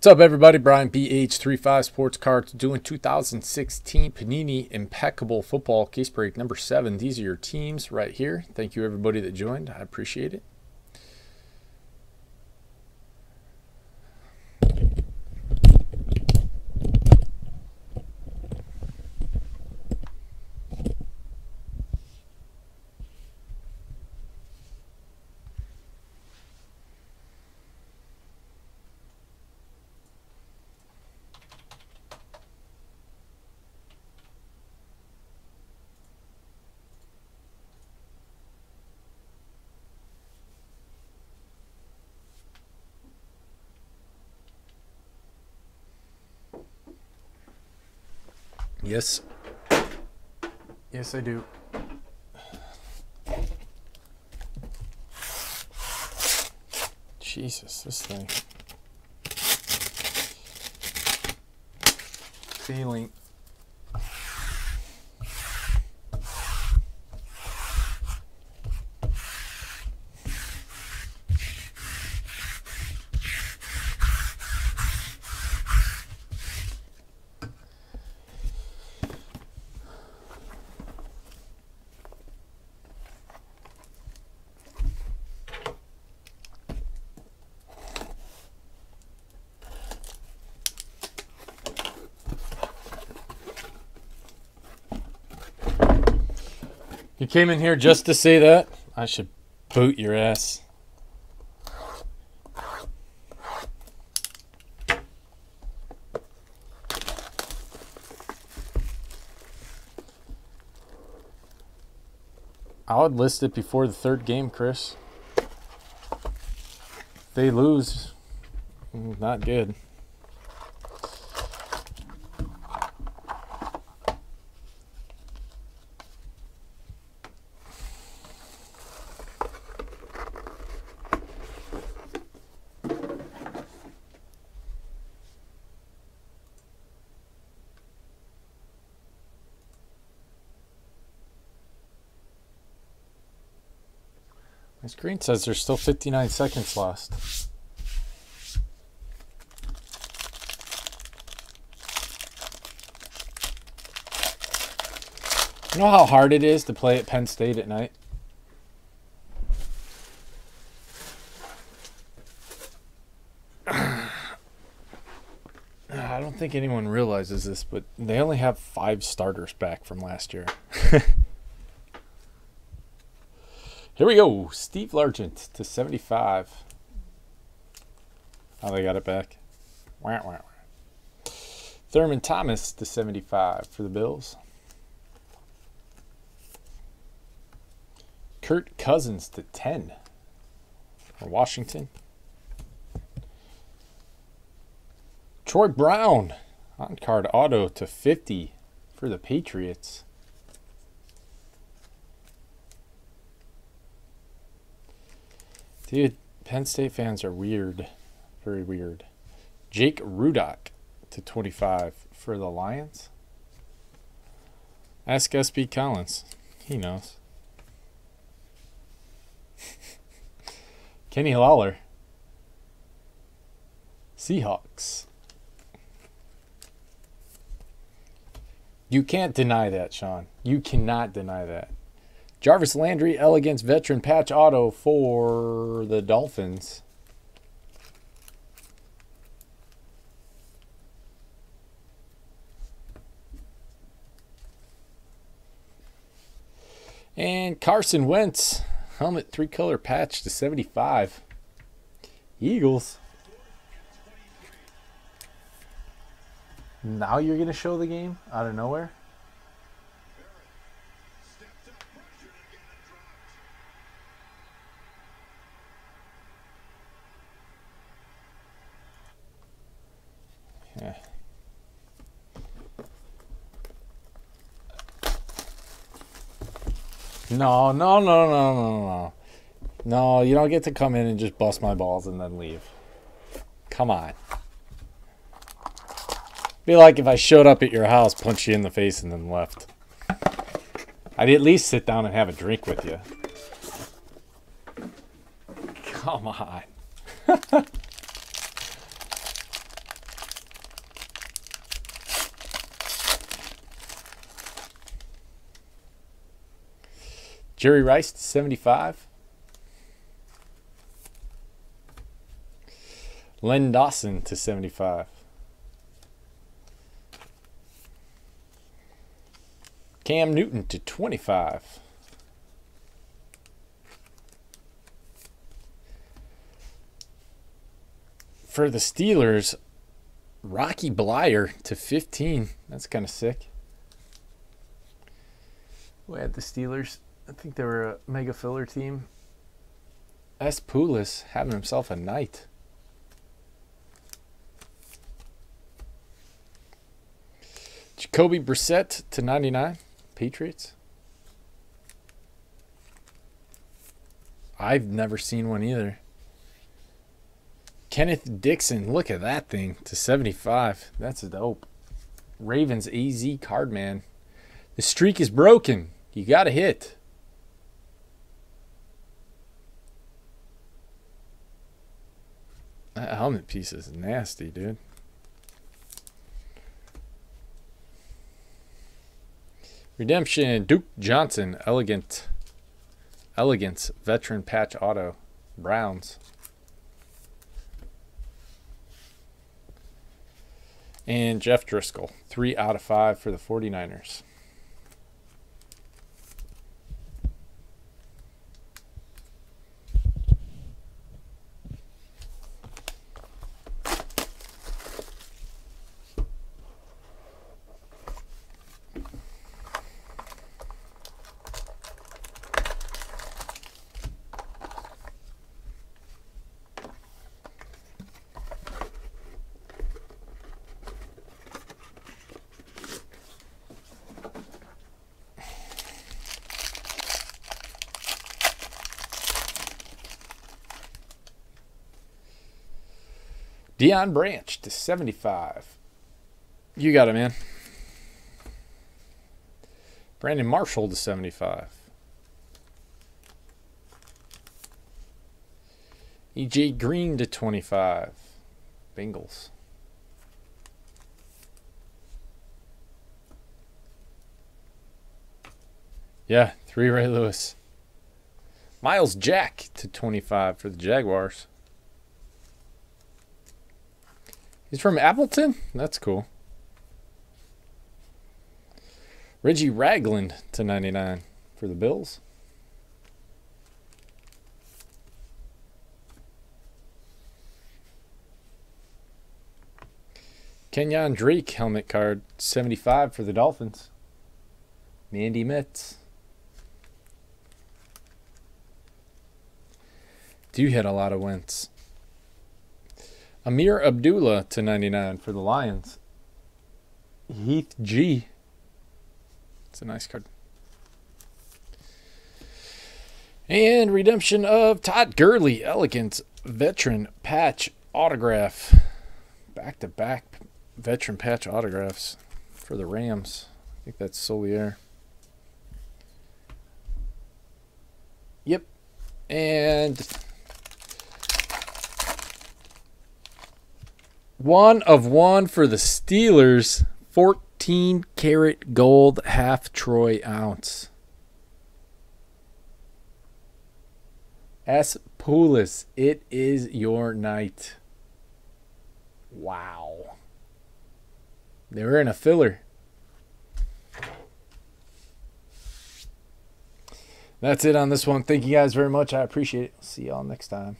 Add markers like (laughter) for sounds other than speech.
What's up, everybody? Brian BH35 Sports Cards doing 2016 Panini Impeccable Football Case Break number seven. These are your teams right here. Thank you, everybody that joined. I appreciate it. Yes. Yes, I do. Jesus, this thing. Feeling. You came in here just to say that? I should boot your ass. I would list it before the third game, Chris. They lose, mm, not good. My screen says there's still 59 seconds left. You know how hard it is to play at Penn State at night? (sighs) I don't think anyone realizes this, but they only have five starters back from last year. (laughs) Here we go. Steve Largent to 75. Oh, they got it back. Wah, wah, wah. Thurman Thomas to 75 for the Bills. Kirk Cousins to 10 for Washington. Troy Brown on card auto to 50 for the Patriots. Dude, Penn State fans are weird. Very weird. Jake Rudock to 25 for the Lions. Ask SB Collins. He knows. (laughs) Kenny Lawler. Seahawks. You can't deny that, Sean. You cannot deny that. Jarvis Landry, Elegance Veteran Patch Auto for the Dolphins. And Carson Wentz, helmet three color patch to 75. Eagles. Now you're going to show the game out of nowhere? No, no, no, no, no, no. No, you don't get to come in and just bust my balls and then leave. Come on. Be like if I showed up at your house, punched you in the face, and then left. I'd at least sit down and have a drink with you. Come on. (laughs) Jerry Rice to 75. Len Dawson to 75. Cam Newton to 25. For the Steelers, Rocky Bleier to 15. That's kind of sick. We had the Steelers. I think they were a mega filler team. S. Poulis having himself a night. Jacoby Brissett to 99. Patriots. I've never seen one either. Kenneth Dixon, look at that thing to 75. That's dope. Ravens AZ card man. The streak is broken. You got to hit. That helmet piece is nasty, dude. Redemption, Duke Johnson, elegant, elegance, veteran patch auto, Browns. And Jeff Driskel, three out of five for the 49ers. Deion Branch to 75. You got it, man. Brandon Marshall to 75. AJ Green to 25. Bengals. Yeah, three Ray Lewis. Myles Jack to 25 for the Jaguars. He's from Appleton? That's cool. Reggie Ragland to 99 for the Bills. Kenyon Drake helmet card 75 for the Dolphins. Mandy Metz. Do you hit a lot of wins. Ameer Abdullah to 99 for the Lions. Heath G. It's a nice card. And redemption of Todd Gurley, elegant veteran patch autograph. Back to back veteran patch autographs for the Rams. I think that's Solier. Yep. And One of one for the Steelers. 14 karat gold half troy ounce. S. Poulis, it is your night. Wow. They were in a filler. That's it on this one. Thank you guys very much. I appreciate it. See y'all next time.